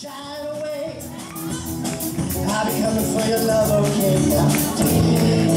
shine away. I'll be coming for your love, okay?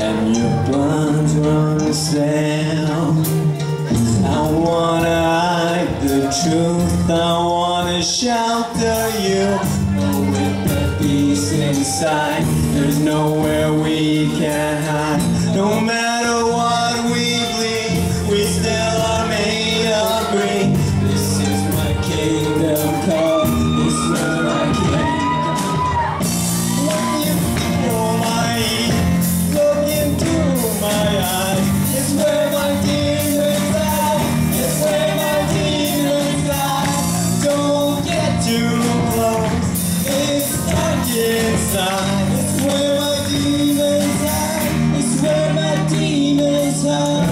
and your blood runs stale. I wanna hide the truth, I wanna shelter you, but with the peace inside. 사랑